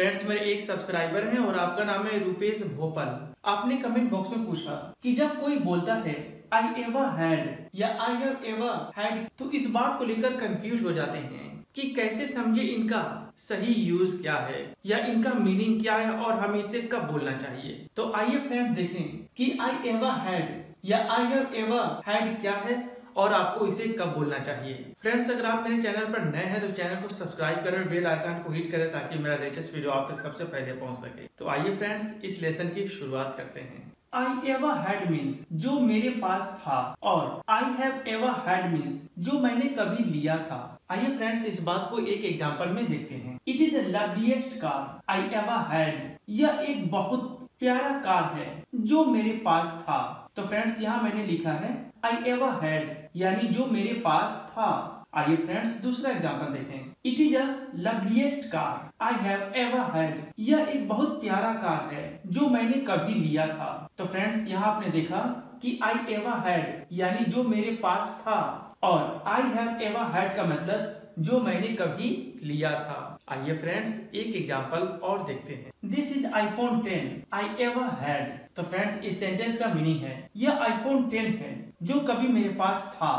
Friends मेरे एक subscriber हैं और आपका नाम है रूपेश भोपाल। आपने कमेंट बॉक्स में पूछा कि जब कोई बोलता है आई एवर हैड या आई हैव एवर हैड तो इस बात को लेकर कंफ्यूज हो जाते हैं कि कैसे समझे इनका सही यूज़ क्या है या इनका मीनिंग क्या है और हमें इसे कब बोलना चाहिए। तो आइए फ्रेंड देखें कि आई एवर हैड या आई हैव एवर हैड क्या है और आपको इसे कब बोलना चाहिए। फ्रेंड्स अगर आप मेरे चैनल पर नए हैं तो चैनल को सब्सक्राइब करें और बेल आइकन को हिट करें ताकि मेरा लेटेस्ट वीडियो आप तक सबसे पहले पहुँच सके। तो आइए फ्रेंड्स इस लेसन की शुरुआत करते हैं। आई एवर हैड मीन्स जो मेरे पास था, और I have ever had means जो मैंने कभी लिया था। आइए फ्रेंड्स इस बात को एक एग्ज़ाम्पल में देखते हैं। It is a loveliest car I ever had यह एक बहुत प्यारा कार है, जो मेरे पास था। तो फ्रेंड्स यहाँ मैंने लिखा है आई एवर हैड यानी जो मेरे पास था। आइए फ्रेंड्स दूसरा एग्ज़ाम्पल देखें। It is a loveliest car I have ever had यह एक बहुत प्यारा कार है, जो मैंने कभी लिया था। तो फ्रेंड्स यहाँ आपने देखा कि आई एवा हैड यानी जो मेरे पास था। और आई हैव एवर हैड का मतलब जो मैंने कभी लिया था। आइए फ्रेंड्स एक एग्जांपल और देखते हैं। This is iPhone 10 I ever had तो फ्रेंड्स इस सेंटेंस का मीनिंग है। यह आईफोन 10 है, जो कभी मेरे पास था।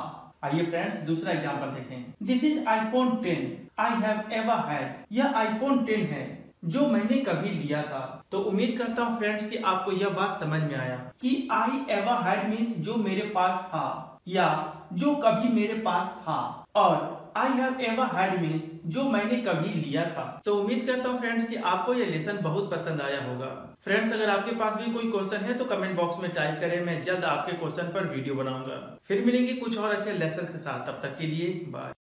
आइए फ्रेंड्स दूसरा एग्जांपल देखें। This is iPhone 10 I have ever had यह आईफोन 10 है। जो मैंने कभी लिया था। तो उम्मीद करता हूँ फ्रेंड्स कि आपको यह बात समझ में आया कि आई एवर हैड मीन्स जो मेरे पास था या जो कभी मेरे पास था। और I have ever had means जो मैंने कभी लिया था। तो उम्मीद करता हूँ फ्रेंड्स कि आपको ये लेसन बहुत पसंद आया होगा। फ्रेंड्स अगर आपके पास भी कोई क्वेश्चन है तो कमेंट बॉक्स में टाइप करें, मैं जल्द आपके क्वेश्चन पर वीडियो बनाऊँगा। फिर मिलेंगे कुछ और अच्छे लेसन के साथ। तब तक के लिए बाय